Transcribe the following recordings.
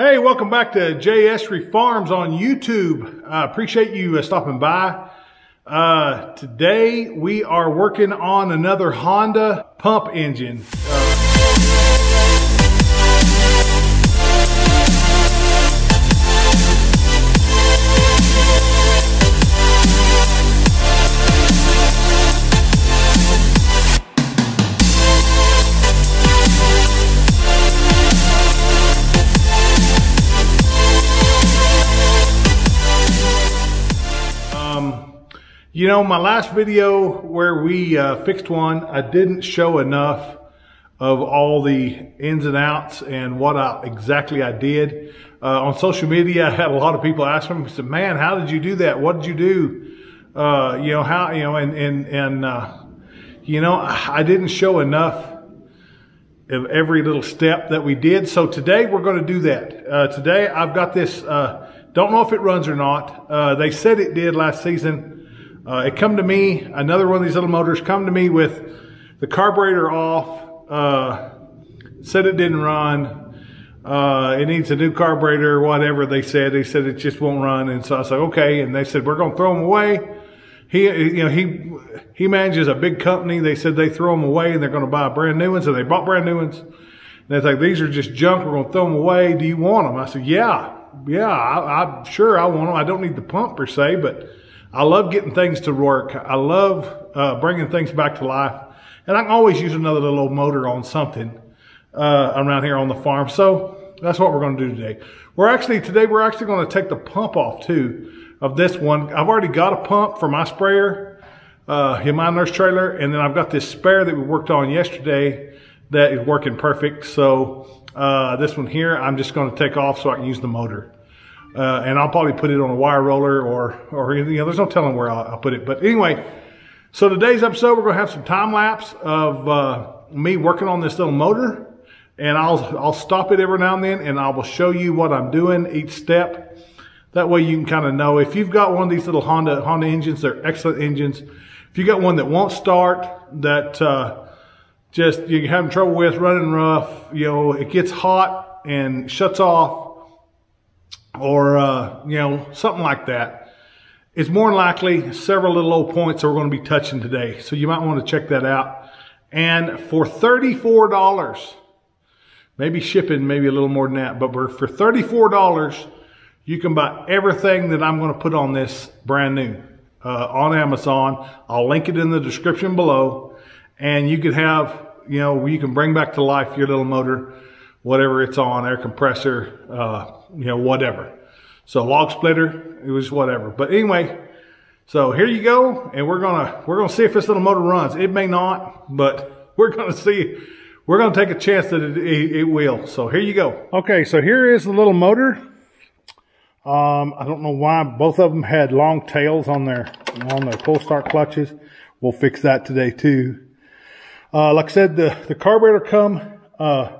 Hey, welcome back to J Essary Farms on YouTube. I uh, appreciate you uh, stopping by. Uh, today we are working on another Honda pump engine. You know, my last video where we uh, fixed one, I didn't show enough of all the ins and outs and what I, exactly I did. Uh, on social media, I had a lot of people ask me, said, man, how did you do that? What did you do? Uh, you know, how, you know, and, and, and, uh, you know, I didn't show enough of every little step that we did. So today we're going to do that. Uh, today I've got this, uh, don't know if it runs or not. they said it did last season. Uh, it come to me, another one of these little motors come to me with the carburetor off, uh, said it didn't run, uh, it needs a new carburetor or whatever they said. They said it just won't run. And so I said, okay. And they said, we're going to throw them away. He, you know, he, he manages a big company. They said they throw them away and they're going to buy brand new ones. So they bought brand new ones. And they like, these are just junk. We're going to throw them away. Do you want them? I said, yeah, yeah, I, I'm sure I want them. I don't need the pump per se, but I love getting things to work. I love uh, bringing things back to life. And I can always use another little motor on something uh, around here on the farm. So that's what we're going to do today. We're actually, today we're actually going to take the pump off too of this one. I've already got a pump for my sprayer uh, in my nurse trailer. And then I've got this spare that we worked on yesterday that is working perfect. So uh, this one here, I'm just going to take off so I can use the motor. Uh, and I'll probably put it on a wire roller or, or you know, there's no telling where I'll, I'll put it. But anyway, so today's episode, we're going to have some time lapse of uh, me working on this little motor. And I'll, I'll stop it every now and then and I will show you what I'm doing each step. That way you can kind of know if you've got one of these little Honda, Honda engines, they're excellent engines. If you got one that won't start, that, uh, just you're having trouble with running rough, you know, it gets hot and shuts off or, uh, you know, something like that. It's more likely several little low points that we're going to be touching today. So you might want to check that out. And for $34, maybe shipping maybe a little more than that, but for $34, you can buy everything that I'm going to put on this brand new uh, on Amazon. I'll link it in the description below. And you can have, you know, you can bring back to life your little motor whatever it's on, air compressor, uh, you know, whatever. So log splitter, it was whatever. But anyway, so here you go, and we're gonna we're gonna see if this little motor runs. It may not, but we're gonna see. We're gonna take a chance that it, it, it will. So here you go. Okay, so here is the little motor. Um, I don't know why both of them had long tails on their on their pull start clutches. We'll fix that today too. Uh, like I said, the the carburetor come uh,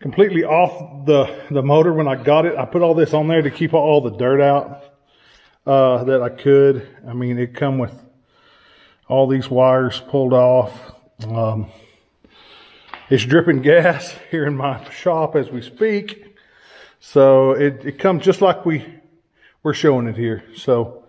completely off the, the motor when I got it. I put all this on there to keep all the dirt out uh, that I could. I mean, it come with all these wires pulled off. Um, it's dripping gas here in my shop as we speak. So it, it comes just like we, we're showing it here. So,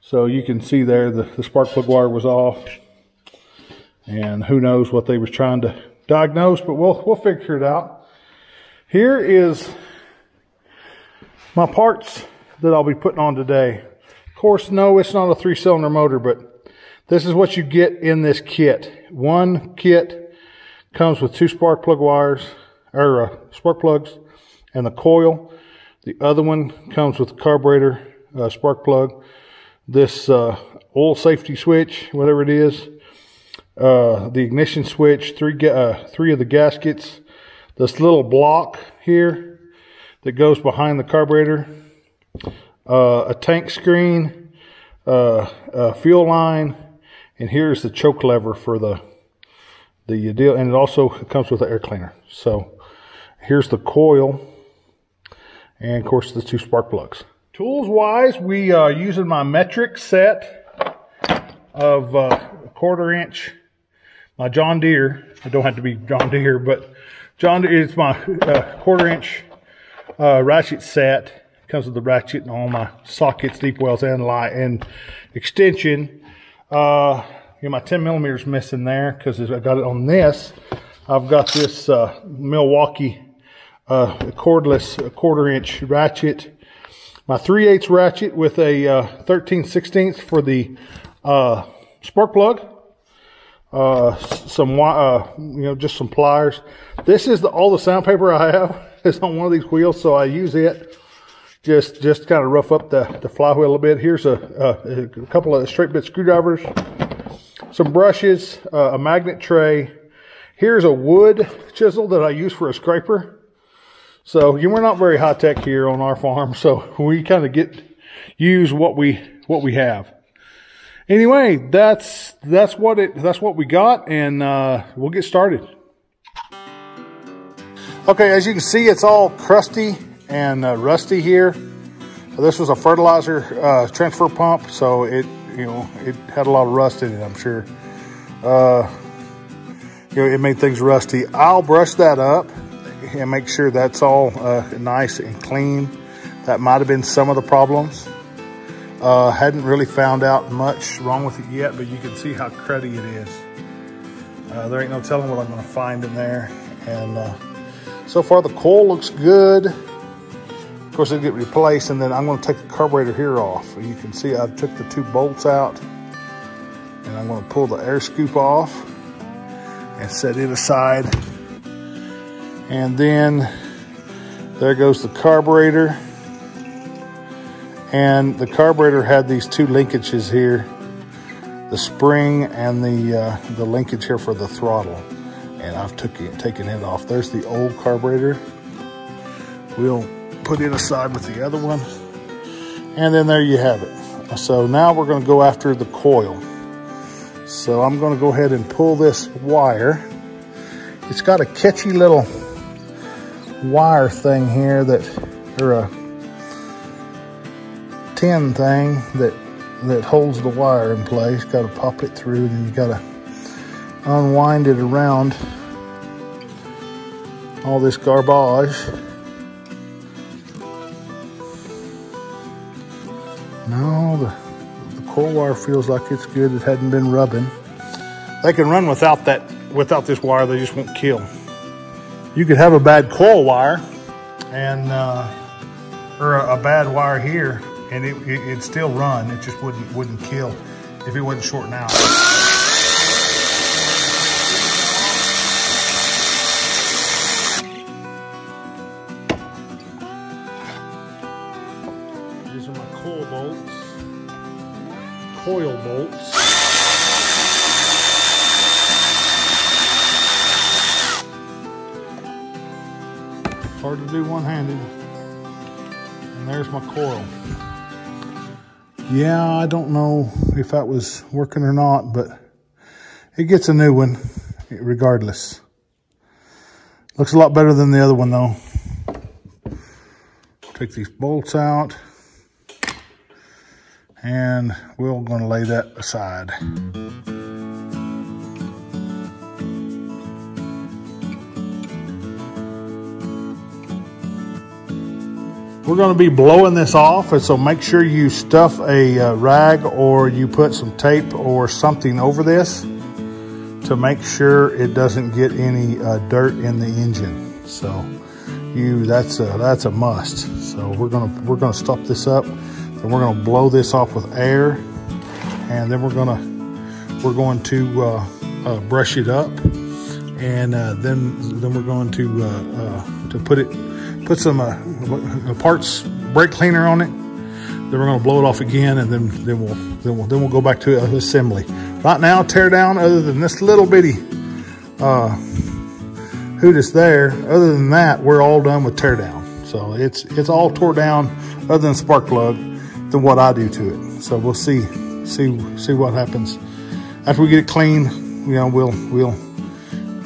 so you can see there the, the spark plug wire was off. And who knows what they was trying to diagnose, but we'll, we'll figure it out. Here is my parts that I'll be putting on today. Of course, no, it's not a three cylinder motor, but this is what you get in this kit. One kit comes with two spark plug wires, or uh, spark plugs and the coil. The other one comes with carburetor uh, spark plug, this uh, oil safety switch, whatever it is, uh, the ignition switch, three, uh, three of the gaskets, this little block here that goes behind the carburetor, uh, a tank screen, uh, a fuel line, and here's the choke lever for the the deal, and it also comes with an air cleaner. So here's the coil, and of course the two spark plugs. Tools wise, we are using my metric set of uh, quarter inch, my John Deere. I don't have to be John Deere, but John, is my uh, quarter inch uh, ratchet set. Comes with the ratchet and all my sockets, deep wells, and light and extension. Uh, you know, my 10 millimeters missing there because I got it on this. I've got this uh, Milwaukee uh, cordless quarter inch ratchet. My 3 8 ratchet with a uh, 13 16 for the uh, spark plug. Uh, some, uh, you know, just some pliers. This is the, all the sandpaper I have is on one of these wheels, so I use it just just kind of rough up the, the flywheel a little bit. Here's a, a, a couple of straight bit screwdrivers, some brushes, uh, a magnet tray. Here's a wood chisel that I use for a scraper. So we're not very high tech here on our farm, so we kind of get use what we what we have. Anyway, that's that's what it that's what we got, and uh, we'll get started. Okay, as you can see, it's all crusty and uh, rusty here. This was a fertilizer uh, transfer pump, so it you know it had a lot of rust in it. I'm sure. Uh, you know, it made things rusty. I'll brush that up and make sure that's all uh, nice and clean. That might have been some of the problems. Uh, hadn't really found out much wrong with it yet, but you can see how cruddy it is. Uh, there ain't no telling what I'm going to find in there. And uh, so far the coil looks good Of course, it'll get replaced, and then I'm going to take the carburetor here off. You can see I took the two bolts out, and I'm going to pull the air scoop off and set it aside. And then there goes the carburetor. And the carburetor had these two linkages here, the spring and the uh, the linkage here for the throttle. And I've took it, taken it off. There's the old carburetor. We'll put it aside with the other one. And then there you have it. So now we're going to go after the coil. So I'm going to go ahead and pull this wire. It's got a catchy little wire thing here that, or a tin thing that that holds the wire in place. Got to pop it through, and you got to unwind it around all this garbage. No, the, the coil wire feels like it's good. It hadn't been rubbing. They can run without that, without this wire. They just won't kill. You could have a bad coil wire and, uh, or a, bad wire here and it, it, it'd still run. It just wouldn't, wouldn't kill if it wasn't shorting out. These are my coil bolts, coil bolts. Hard to do one-handed. And there's my coil. Yeah, I don't know if that was working or not, but it gets a new one regardless. Looks a lot better than the other one though. Take these bolts out and we're going to lay that aside. We're going to be blowing this off, and so make sure you stuff a uh, rag or you put some tape or something over this to make sure it doesn't get any uh, dirt in the engine. So you that's a, that's a must. So we're gonna we're gonna stop this up. And we're gonna blow this off with air and then we're gonna we're going to uh, uh, brush it up and uh, then then we're going to uh, uh, to put it put some uh, parts brake cleaner on it then we're going to blow it off again and then then we'll then we'll then we'll go back to assembly right now tear down other than this little bitty uh hoot is there other than that we're all done with tear down so it's it's all tore down other than spark plug than what I do to it. So we'll see, see, see what happens after we get it clean. You know, we'll we'll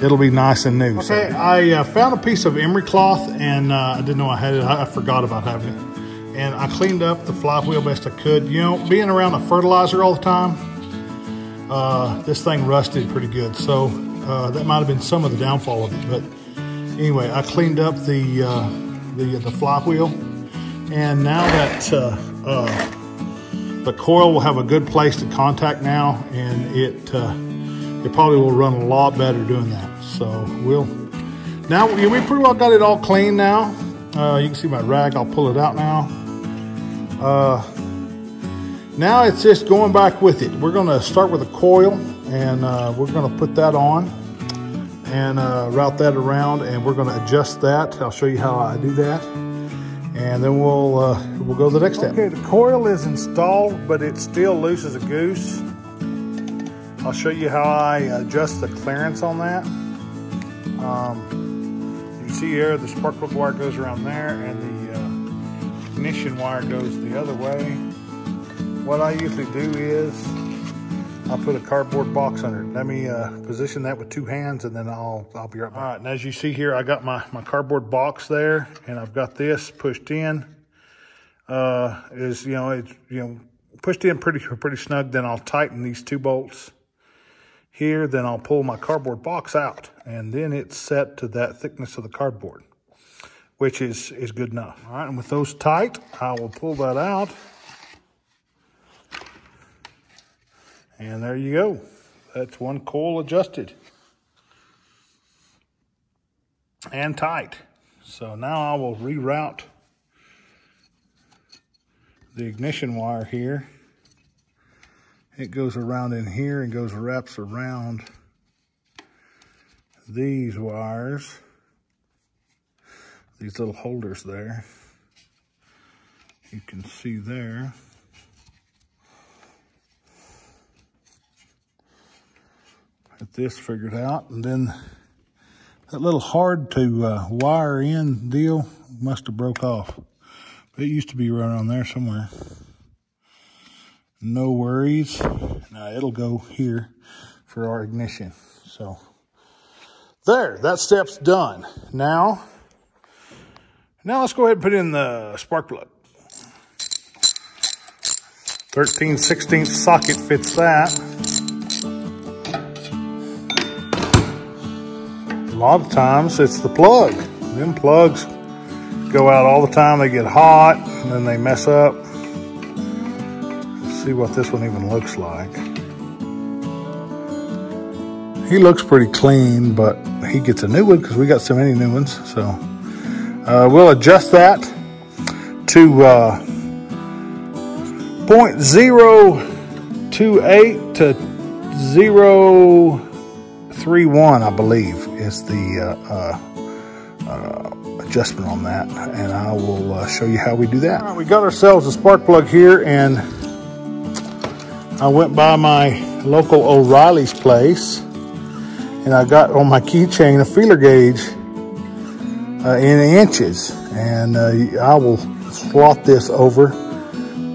it'll be nice and new. Okay, so. I uh, found a piece of emery cloth and uh, I didn't know I had it. I, I forgot about having it. And I cleaned up the flywheel best I could. You know, being around the fertilizer all the time, uh, this thing rusted pretty good. So uh, that might have been some of the downfall of it. But anyway, I cleaned up the uh, the the flywheel. And now that uh, uh, the coil will have a good place to contact now, and it uh, it probably will run a lot better doing that. So we'll now we pretty well got it all clean now. Uh, you can see my rag. I'll pull it out now. Uh, now it's just going back with it. We're going to start with a coil, and uh, we're going to put that on and uh, route that around, and we're going to adjust that. I'll show you how I do that and then we'll uh, we'll go to the next step. Okay, the coil is installed, but it's still loose as a goose. I'll show you how I adjust the clearance on that. Um, you can see here the spark plug wire goes around there, and the uh, ignition wire goes the other way. What I usually do is I'll put a cardboard box under it. Let me uh, position that with two hands and then I'll, I'll be right back. All right, and as you see here, I got my, my cardboard box there and I've got this pushed in. Uh, is, you know, it's, you know, pushed in pretty, pretty snug. Then I'll tighten these two bolts here. Then I'll pull my cardboard box out and then it's set to that thickness of the cardboard, which is, is good enough. All right, and with those tight, I will pull that out And there you go. That's one coil adjusted and tight. So now I will reroute the ignition wire here. It goes around in here and goes wraps around these wires, these little holders there. You can see there. get this figured out. And then that little hard to uh, wire in deal must have broke off. But it used to be right on there somewhere. No worries. Now it'll go here for our ignition. So there, that step's done. Now, now let's go ahead and put in the spark plug. 13 16th socket fits that. A lot of times it's the plug. Them plugs go out all the time. They get hot and then they mess up. See what this one even looks like. He looks pretty clean, but he gets a new one because we got so many new ones. So uh, we'll adjust that to uh, 0.028 to 0.31, I believe is the uh, uh, uh, adjustment on that. And I will uh, show you how we do that. we got ourselves a spark plug here and I went by my local O'Reilly's place and I got on my keychain a feeler gauge uh, in inches. And uh, I will slot this over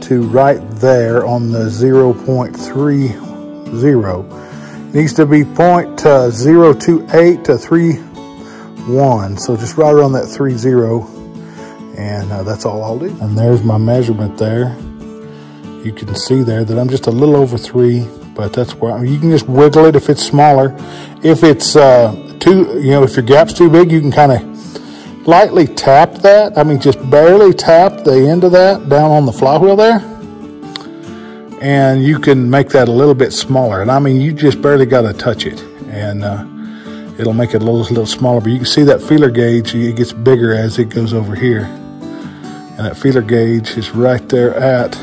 to right there on the 0.30 needs to be uh, 028 to 31. So just right around that 30. And uh, that's all I'll do. And there's my measurement there. You can see there that I'm just a little over three, but that's where I mean, you can just wiggle it if it's smaller. If it's uh, too, you know, if your gap's too big, you can kind of lightly tap that. I mean, just barely tap the end of that down on the flywheel there and you can make that a little bit smaller. And I mean, you just barely got to touch it and uh, it'll make it a little, little smaller. But you can see that feeler gauge, it gets bigger as it goes over here. And that feeler gauge is right there at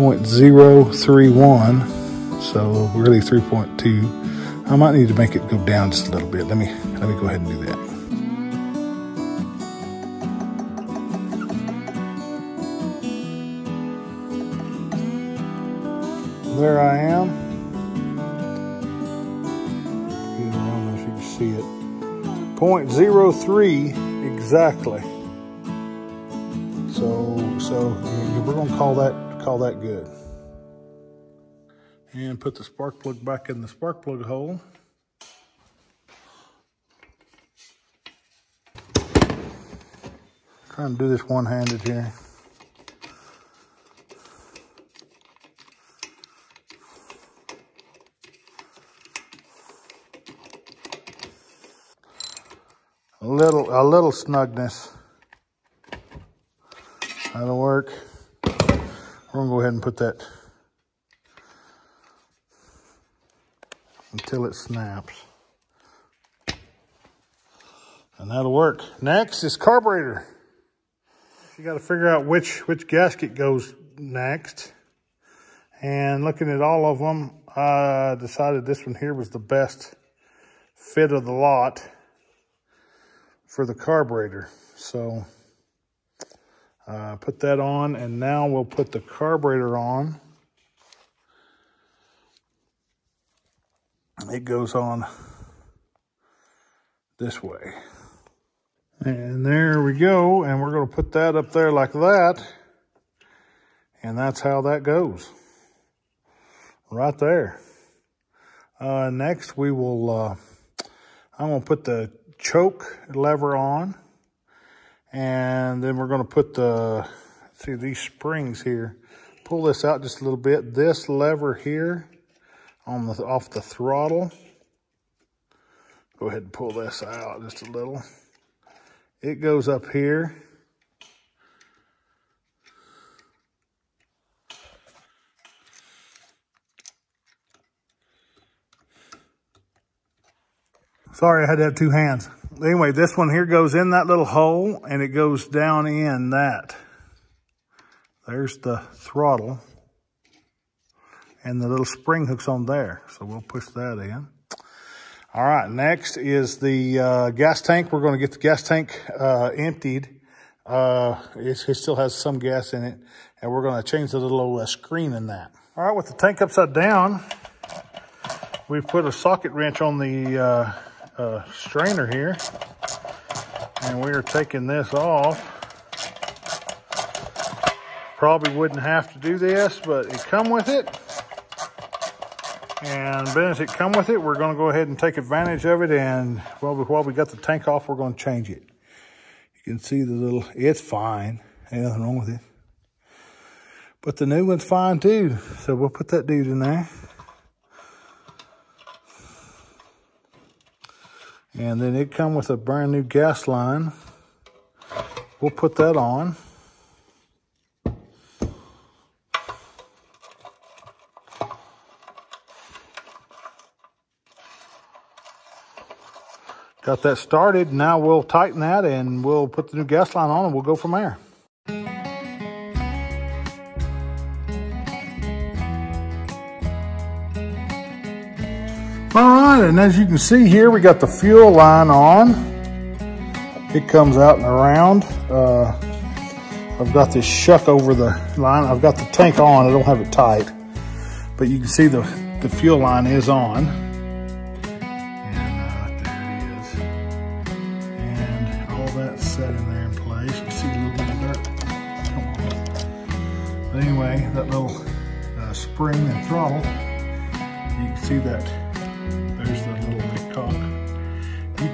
0.031. So really 3.2. I might need to make it go down just a little bit. Let me, let me go ahead and do that. there I am. I don't know if you can see it. 0.03 exactly. So, so we're gonna call that call that good. And put the spark plug back in the spark plug hole. Trying to do this one-handed here. A little a little snugness. That'll work. We're gonna go ahead and put that until it snaps. And that'll work. Next is carburetor. You got to figure out which, which gasket goes next. And looking at all of them, I decided this one here was the best fit of the lot for the carburetor. So uh, put that on and now we'll put the carburetor on. It goes on this way. And there we go. And we're going to put that up there like that. And that's how that goes. Right there. Uh, next, we will, uh, I'm going to put the choke lever on. And then we're going to put the, see these springs here. Pull this out just a little bit. This lever here on the off the throttle. Go ahead and pull this out just a little. It goes up here. Sorry, I had to have two hands. Anyway, this one here goes in that little hole and it goes down in that. There's the throttle and the little spring hooks on there. So we'll push that in. All right, next is the uh, gas tank. We're going to get the gas tank uh, emptied. Uh, it, still has some gas in it, and we're going to change the little uh, screen in that. All right, with the tank upside down, we've put a socket wrench on the uh, strainer here, and we are taking this off. Probably wouldn't have to do this, but it come with it. And as it come with it, we're going to go ahead and take advantage of it. And while we, while we got the tank off, we're going to change it. You can see the little, it's fine. Ain't nothing wrong with it. But the new one's fine too. So we'll put that dude in there. And then it come with a brand new gas line. We'll put that on. Got that started. Now we'll tighten that and we'll put the new gas line on and we'll go from there. Right, and as you can see here, we got the fuel line on. It comes out and around. Uh, I've got this shuck over the line. I've got the tank on. I don't have it tight, but you can see the, the fuel line is on. And uh, there it is. And all that's set in there in place. See a little bit of dirt. Come on. But anyway, that little uh, spring and throttle, you can see that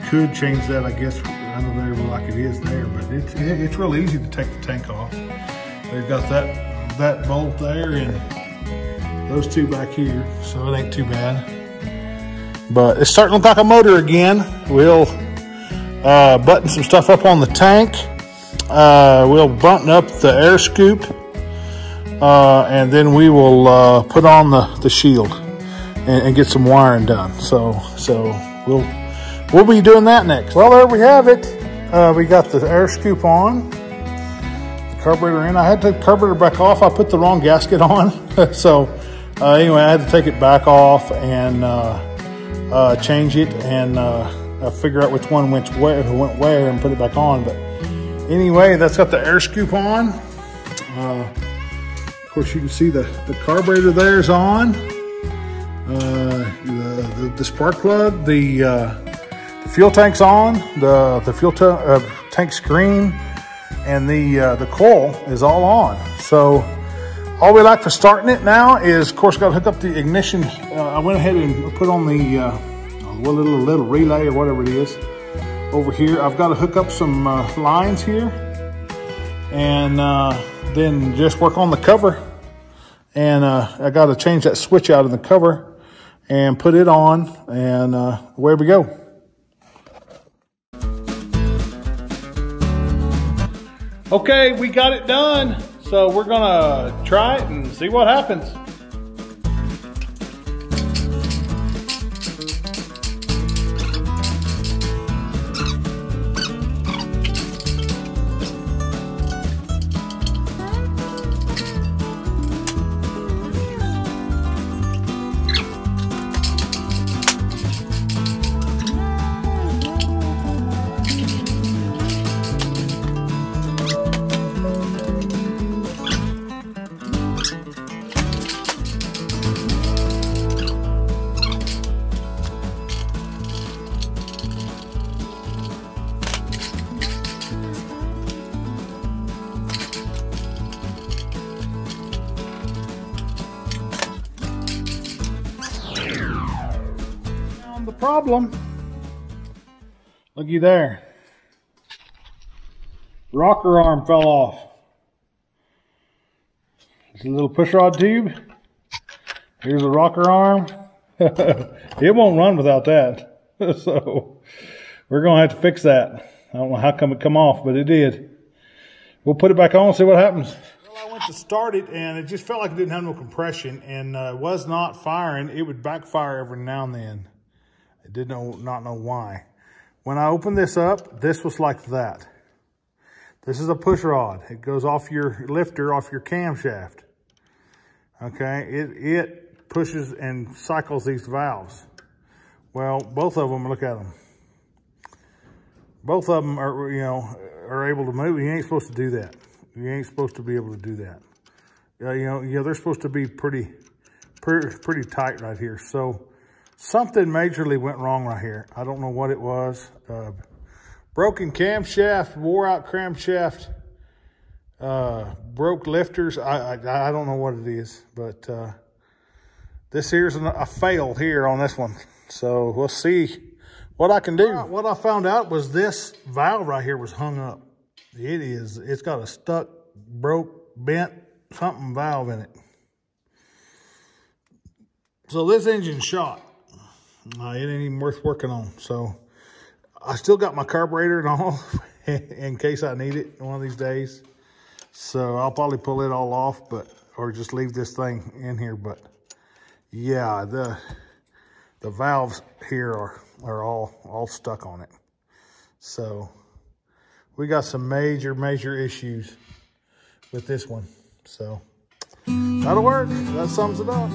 could change that, I guess, under there like it is there, but it's, it's really easy to take the tank off. They've got that, that bolt there and those two back here, so it ain't too bad. But it's starting to look like a motor again. We'll uh, button some stuff up on the tank. Uh, we'll button up the air scoop uh, and then we will uh, put on the, the shield and, and, get some wiring done. So so we'll we'll be doing that next. Well, there we have it. Uh, we got the air scoop on, the carburetor in. I had to carburetor back off. I put the wrong gasket on, so uh, anyway, I had to take it back off and uh, uh, change it and figure out which one went where, went where, and put it back on. But anyway, that's got the air scoop on of course, you can see the, the carburetor there is on. Uh, the, the, the, spark plug, uh, the fuel tank's on, the, the fuel uh, tank screen, and the, uh, the coil is all on. So all we like for starting it now is, of course, got to hook up the ignition. Uh, I went ahead and put on the uh, little, little relay or whatever it is over here. I've got to hook up some lines here and then just work on the cover. And uh, I got to change that switch out of the cover and put it on and uh, away we go. Okay, we got it done. So we're gonna try it and see what happens. Problem. Looky there. Rocker arm fell off. It's a little pushrod tube. Here's a rocker arm. it won't run without that. so we're going to have to fix that. I don't know how come it come off, but it did. We'll put it back on and see what happens. Well, I went to start it and it just felt like it didn't have no compression and uh, was not firing. It would backfire every now and then. Did know, not know why. When I opened this up, this was like that. This is a push rod. It goes off your lifter, off your camshaft. Okay, it, it pushes and cycles these valves. Well, both of them, look at them. Both of them are, you know, are able to move. You ain't supposed to do that. You ain't supposed to be able to do that. Uh, you know, yeah, they're supposed to be pretty, pretty, pretty tight right here. So Something majorly went wrong right here. I don't know what it was. Uh, broken camshaft, wore out camshaft, uh, broke lifters. I, I, I don't know what it is, but uh, this here's an, a fail here on this one. So we'll see what I can do. What I found out was this valve right here was hung up. It is, it's got a stuck, broke, bent something valve in it. So this engine's shot. Uh, it ain't even worth working on. So I still got my carburetor and all in case I need it one of these days. So I'll probably pull it all off, but or just leave this thing in here. But yeah, the the valves here are are all all stuck on it. So we got some major major issues with this one. So that'll work. That sums it up.